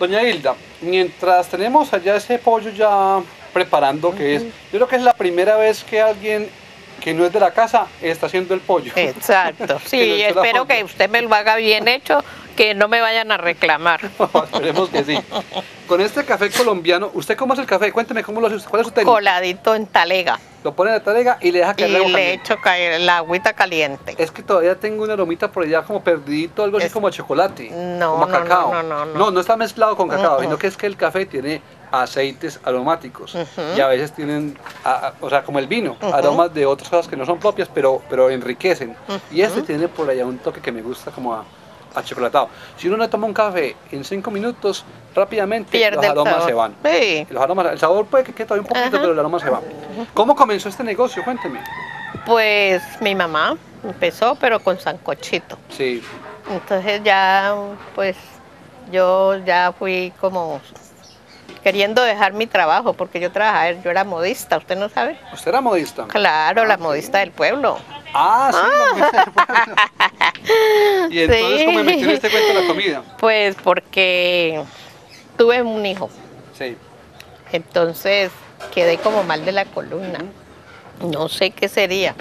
Doña Hilda, mientras tenemos allá ese pollo ya preparando, que es, yo creo que es la primera vez que alguien que no es de la casa está haciendo el pollo. Exacto, sí, espero que usted me lo haga bien hecho, que no me vayan a reclamar. Esperemos que sí. Con este café colombiano, ¿usted cómo hace el café? Cuénteme cómo lo hace usted. ¿Cuál es su técnica? Coladito en talega Lo pone en la talega y le deja y caer el agua le echo caer la agüita caliente. Es que todavía tengo una aromita por allá como perdidito, algo así Es- como a chocolate. No, como a no, no, cacao. no, no, no. No, no está mezclado con cacao, Ujú. sino que es que el café tiene aceites aromáticos y a veces tienen, a- a- o sea, como el vino, aromas de otras cosas que no son propias, pero, pero enriquecen. Y este tiene por allá un toque que me gusta como a, a chocolatado. Si uno le toma un café en cinco minutos, rápidamente Pierde los aromas se van. Sí. Los aromas, el sabor puede que quede todavía un poquito, Ajá. pero el aroma se va. ¿Cómo comenzó este negocio? Cuénteme. Pues mi mamá empezó, pero con sancochito. Sí. Entonces ya, pues yo ya fui como queriendo dejar mi trabajo, porque yo trabajaba, yo era modista, ¿usted no sabe? ¿Usted era modista? Claro, la modista del pueblo. Ah, sí. la modista del pueblo. y entonces, Sí. ¿cómo me metió en este cuento la comida? Pues porque tuve un hijo, Sí. entonces quedé como mal de la columna. No sé qué sería.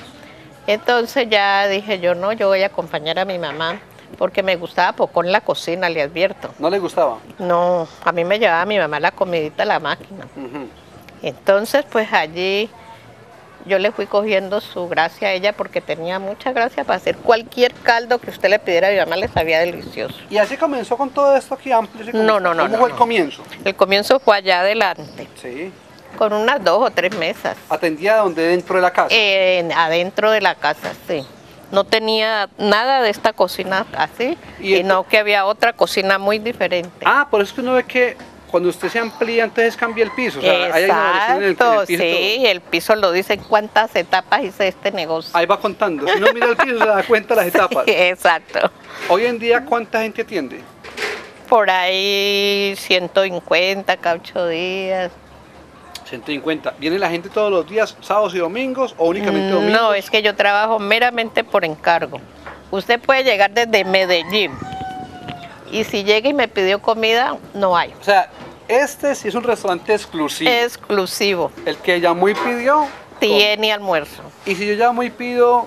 Entonces ya dije yo no, yo voy a acompañar a mi mamá porque me gustaba poco en la cocina, le advierto. ¿No le gustaba? No, a mí me llevaba mi mamá la comidita a la máquina. Entonces, pues allí yo le fui cogiendo su gracia a ella porque tenía mucha gracia para hacer cualquier caldo que usted le pidiera a mi mamá, le sabía delicioso. Y así comenzó con todo esto aquí amplio. No, no, no, ¿Cómo no, fue el comienzo? El comienzo fue allá adelante, Sí. con unas dos o tres mesas, Atendía donde dentro de la casa. en- adentro de la casa, sí. No tenía nada de esta cocina así, Y sino que había otra cocina muy diferente. Ah, por eso que uno ve que cuando usted se amplía, entonces cambia el piso. O sea, hay una variación en el, en el Exacto, piso. sí, el piso lo dice cuántas etapas hice este negocio. Ahí va contando. Si uno mira el piso, se da cuenta las etapas. Exacto. Hoy en día, ¿cuánta gente atiende? Por ahí 150 cada ocho días. 150. ¿Viene la gente todos los días, sábados y domingos o únicamente domingos? No, es que yo trabajo meramente por encargo. Usted puede llegar desde Medellín y si llega y me pidió comida, no hay. O sea, este sí es un restaurante exclusivo. Exclusivo. El que llamó y pidió. Tiene almuerzo. Y si yo llamo y pido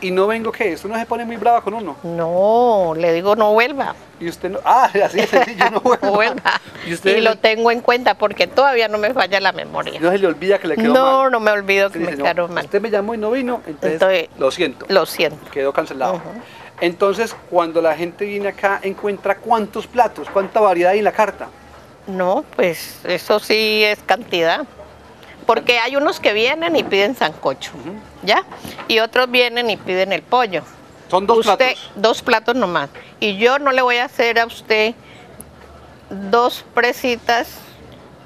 y no vengo, ¿qué? ¿Usted no se pone muy brava con uno? No, le digo no vuelva. Y usted no. Ah, así de sencillo, no vuelvo. No vuelva. Y usted Y lo tengo en cuenta porque todavía no me falla la memoria. no se le olvida que le quedó No, mal. no me olvido que me no, quedaron mal. Usted me llamó y no vino, entonces, Entonces, lo siento. Lo siento. Quedó cancelado. Entonces, cuando la gente viene acá, encuentra cuántos platos, cuánta variedad hay en la carta. No, pues eso sí es cantidad. Porque hay unos que vienen y piden sancocho, ¿ya? Y otros vienen y piden el pollo. Son dos usted, platos. Dos platos nomás. Y yo no le voy a hacer a usted dos presitas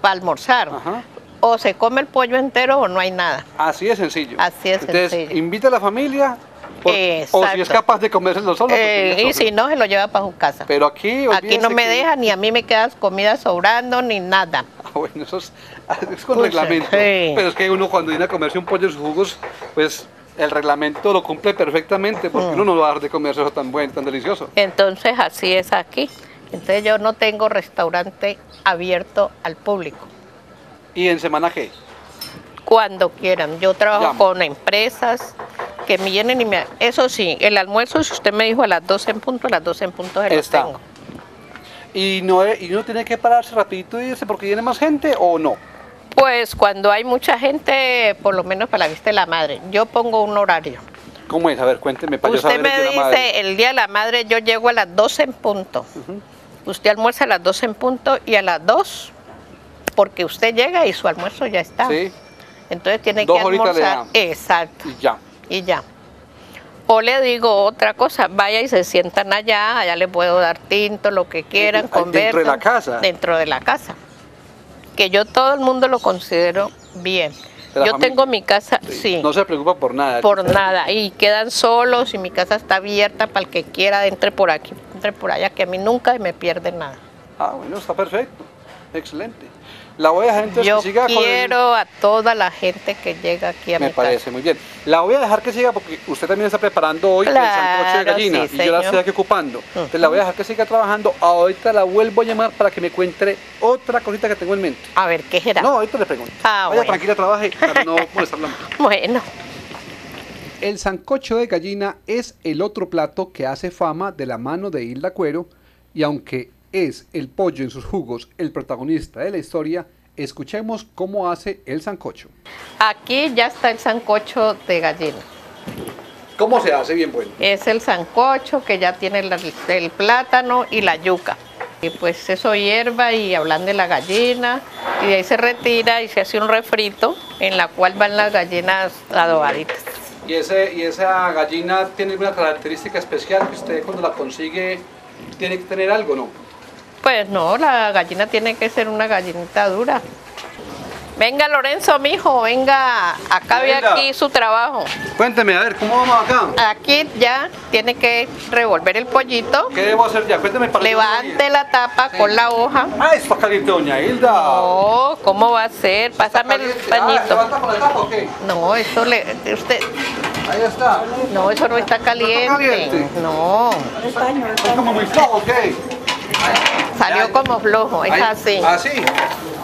para almorzar. Ajá. O se come el pollo entero o no hay nada. Así de sencillo. Así de Entonces, sencillo. invita a la familia. Por- o si es capaz de comérselo solo. porque Eh, y si no, se lo lleva para su casa. Pero aquí. Aquí no me que- deja ni a mí me quedas comida sobrando ni nada. Ah, bueno, eso es, es con reglamento. sí. Pero es que uno cuando viene a comerse un pollo en sus jugos, pues el reglamento lo cumple perfectamente porque Mm. uno no va a dar de comerse eso tan bueno, tan delicioso. Entonces así es aquí. Entonces yo no tengo restaurante abierto al público. ¿Y en semana qué? Cuando quieran. Yo trabajo con empresas que me vienen y me... Eso sí, el almuerzo, si usted me dijo a las 12 en punto, a las 12 en punto se Está. tengo. ¿Y no, y uno tiene que pararse rapidito y irse porque viene más gente o no? Pues cuando hay mucha gente, por lo menos para la vista de la madre, yo pongo un horario. ¿Cómo es? A ver, cuénteme para yo Usted saber me el día de dice, la madre. el día de la madre yo llego a las 12 en punto. Usted almuerza a las 12 en punto y a las 2, porque usted llega y su almuerzo ya está. Sí, Entonces tiene Dos que almorzar. Exacto. y ya. Y ya. O le digo otra cosa, vaya y se sientan allá, allá les puedo dar tinto, lo que quieran, Dentro de conversan. la casa. Dentro de la casa. Que yo todo el mundo lo considero bien. Yo familia. tengo mi casa, sí, No se preocupa por nada. por nada. Y quedan solos y mi casa está abierta para el que quiera, entre por aquí, entre por allá, que a mí nunca me pierde nada. Ah, bueno, está perfecto. Excelente. La voy a dejar entonces Yo que siga con el- quiero a toda la gente que llega aquí a Me mi parece muy bien. La voy a dejar que siga porque usted también está preparando hoy el sancocho de gallina sí, y yo la estoy aquí ocupando. Entonces la voy a dejar que siga trabajando. Ahorita la vuelvo a llamar para que me cuente otra cosita que tengo en mente. A ver, ¿qué será? No, ahorita le pregunto. Ah, Vaya bueno. tranquila, trabaje para no molestarla más. Bueno, El sancocho de gallina es el otro plato que hace fama de la mano de Hilda Cuero y aunque es el pollo en sus jugos el protagonista de la historia, escuchemos cómo hace el sancocho. aquí ya está el sancocho de gallina. ¿Cómo se hace bien bueno? Es el sancocho que ya tiene el plátano y la yuca. Y pues eso hierva y hablan de la gallina y de ahí se retira y se hace un refrito en la cual van las gallinas adobaditas. ¿Y, ese, ¿Y esa gallina tiene alguna característica especial que usted cuando la consigue tiene que tener algo, no? Pues no, la gallina tiene que ser una gallinita dura. Venga Lorenzo, mijo, venga, acabe Venga. aquí su trabajo. Cuénteme, a ver, ¿cómo vamos acá? Aquí ya tiene que revolver el pollito, ¿Qué debo hacer ya? Cuénteme para levante la tapa Sí. con la hoja. Ah, está caliente, doña Hilda. Oh, ¿cómo va a ser? Pásame el. Ah, pañito. ¿levanta con la tapa o qué? No, eso le, usted, Ahí está. no, eso no está caliente. caliente? No, Es como muy flojo, ¿ok? Ya. como flojo, es Ahí- así. ¿Así?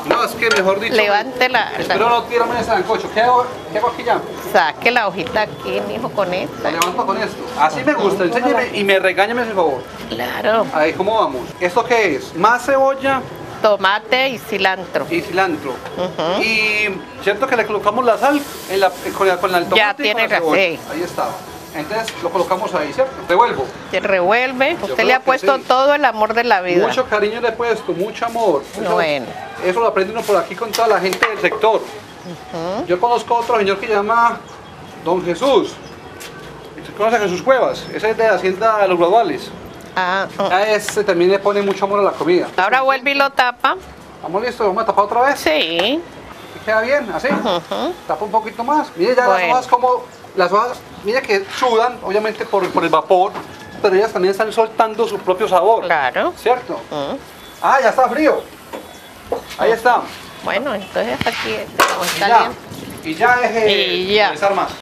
No, es que mejor dicho. Levante la, Espero no tirarme ese sancocho. ¿Qué hago, ¿Qué hago aquí ya? saque la hojita aquí, mijo, con Lo esta. levanto con esto. Así me gusta, enséñeme y me regáñame, por favor. Claro, Ahí, ¿cómo vamos? ¿Esto qué es? Más cebolla tomate y cilantro. y cilantro. Y cierto que le colocamos la sal en la, con, la, con el tomate Ya y con tiene la la- cebolla. sí. Ahí está. Entonces lo colocamos ahí, ¿cierto? Revuelvo. Se revuelve, usted le ha puesto sí. todo el amor de la vida. Mucho cariño le he puesto, mucho amor. Eso, Bueno. eso lo aprende uno por aquí con toda la gente del sector. Yo conozco a otro señor que se llama Don Jesús. ¿Se conoce a Jesús Cuevas? Ese es de la hacienda de los graduales. Ah, ah. A ese también le pone mucho amor a la comida. Ahora vuelve y lo tapa. ¿Vamos listos? ¿Vamos a tapar otra vez? Sí. ¿Y queda bien? ¿Así? Tapa un poquito más. Mire ya las hojas como... Las hojas, mire que sudan, obviamente por, por el vapor, pero ellas también están soltando su propio sabor. Claro. ¿Cierto? Mm. Ah, ya está frío. Ahí está. Bueno, entonces aquí está, Y ya. caliente. Y ya Y ya. de más.